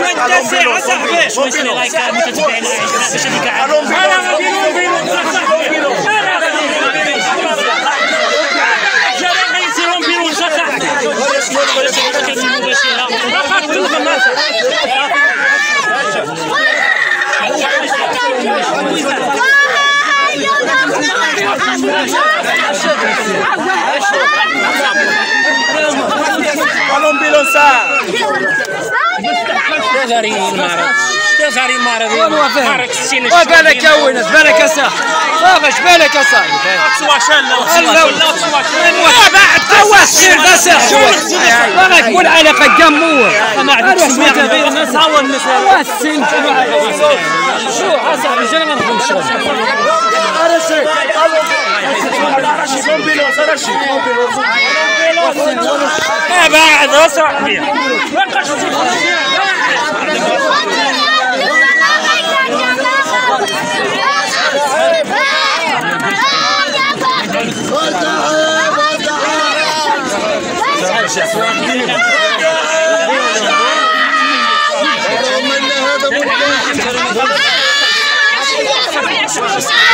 معرض السين بالك يا وينس بالك يا صاحبي صافي اش بالك يا صاحبي تسواشان لا لا بعد توسل بس أنا تقول علاقه جمهور ما عندك سميع بين الناس عاون مثلا وسل شو حسن رجال ما نفهمش بعد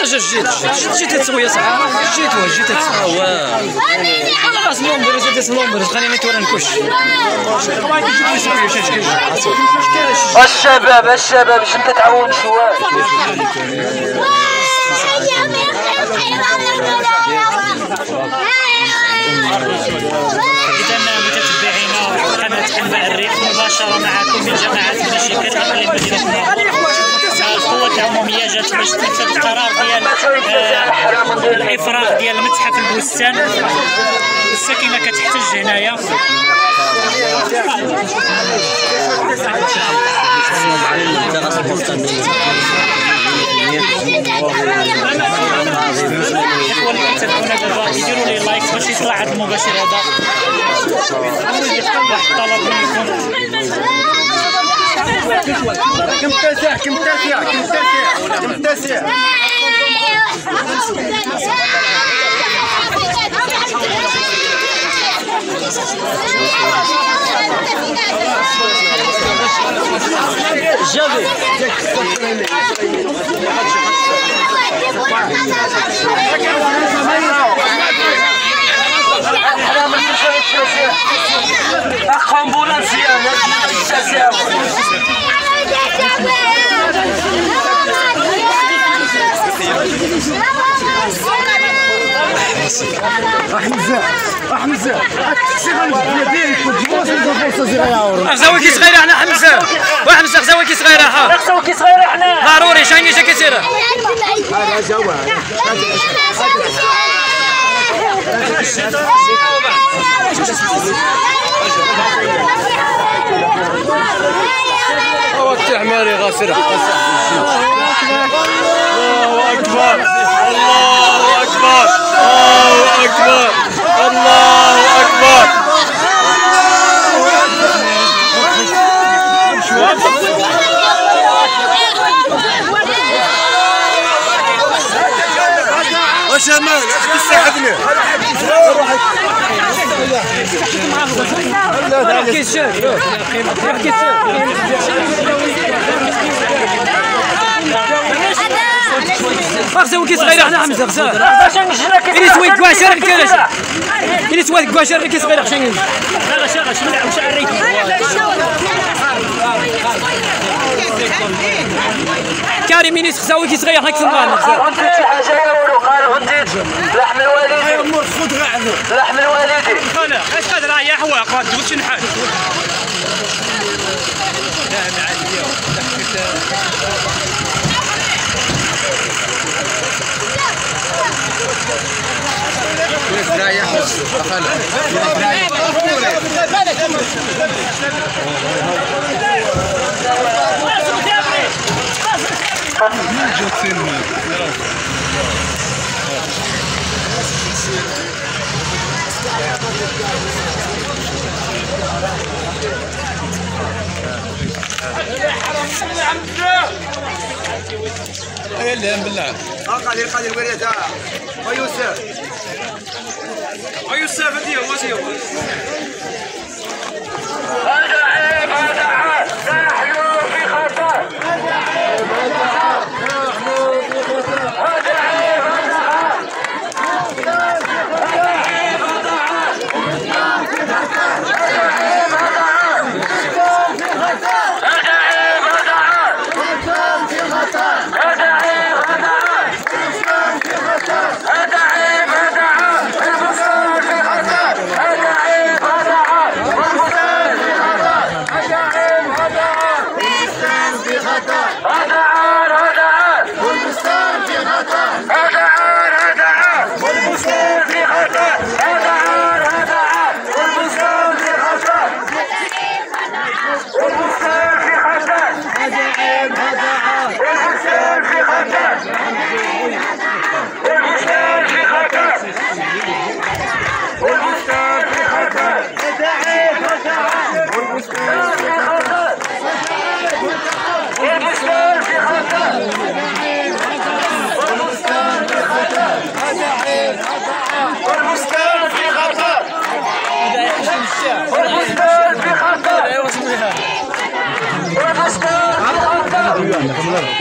أنا جيت جيت جيت تسوي صح جيت جيت تسوي أنا نومبر جيت نومبر خليني نتورى نكش الشباب الشباب باش انت تعاون شوية إذا متتبعينا قناة أنباء الريف مباشرة معكم من جماعة المشاكل أقل مدينة القوة العمومية جات باش تنفذ القرار ديال آه، الإفراغ ديال متحف البستان الساكنة كتحتج هنايا دابا يديروا لي لايك باش يطلع هذا المباشر هذا واحد الطلب منكم كم تاسع كم تاسع كم تاسع كم تاسع جابي إحنا ما نمشيش اخ امبولانسيا التاسع حمزه حمزه صغيره غزاوي صغيره حنا حمزه وحمزه غزاوي صغيره ها خصو كي صغير إحنا ضروري شاني تعماري غاسره الله اكبر الله اكبر الله اكبر الله اكبر واش أمان اش تساعدني كي الشاف كي الشاف غزاوي كي صغيره حنا باش نجلك إلي سوي كواشر كيلاش إلي سوي كواشر كي صغيره عشان لا شغل شمع وشع الريت كاري مينيس خزاوي كي صغيره حنا كسمعنا غزال وديت لحم الوالدي. لحم الوالدي. أنا اش قادر يا حواق ما تقولش نحل لا أنا عادي لا يا حس دخل يا اللهم بالله. قال قال الورية تاع يوسف؟ يوسف هذه هو شي هو هذا عيب هذا عيب. نحن في خطر.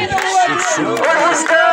What is that?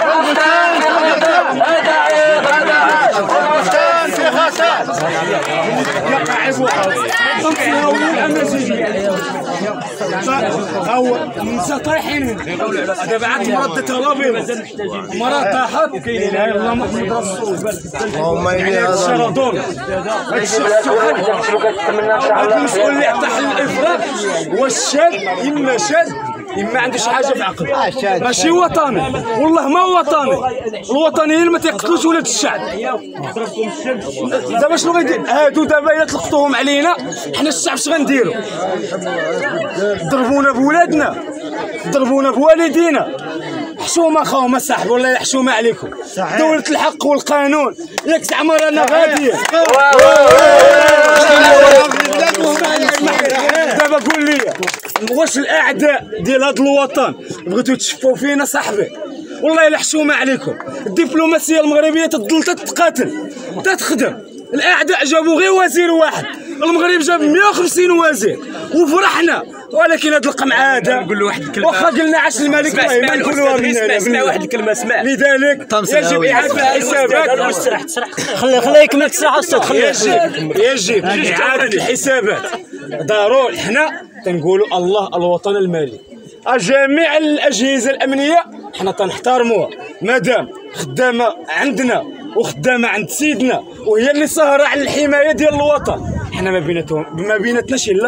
والبستان في خساس ادعي غدعاش والبستان أو نساء طايحين مرات تتغلبي مرات طاحت الله محمد رسول اللهم اني هذا الشرطون المسؤول اللي اعطى حل الافراط والشد إما شد اما عنده شي حاجة في عقله ماشي وطني. والله ما وطني. الوطنيين ما تيقتلوش ولاد الشعب. دابا شنو غيدير؟ هادو دابا إلا طلقتوهم علينا حنا الشعب اش غنديروا ضربونا بولادنا. ضربونا بوالدينا. حشومة خاومه صاحبي والله حشومة عليكم. دولة الحق والقانون. ياك زعما رانا غاديين دابا قول لي واش الأعداء ديال هذا الوطن بغيتوا تشفوا فينا صاحبي؟ والله الا حشومة عليكم. الدبلوماسية المغربية تضل تتقاتل تتخدم. الأعداء جابوا غير وزير واحد. المغرب جاب 150 وزير وفرحنا. ولكن هذا القمع هذا نقول له واحد الكلمة. واخا قلنا عاش الملك اسمع والله اسمع ما نقولوها مننا اسمع واحد الكلمة اسمع. لذلك يجب إعادة الحسابات استرح استرح خلي خليه يكمل تسرح أستاذ خليه يجب يجب. إعادة الحسابات. ضروري حنا تنقولوا الله الوطن المالي. جميع الأجهزة الأمنية حنا تنحترموها. مادام خدامة عندنا وخدامة عند سيدنا وهي اللي سهره على الحماية ديال الوطن. حنا ما بيناتهم ما بيناتناش إلا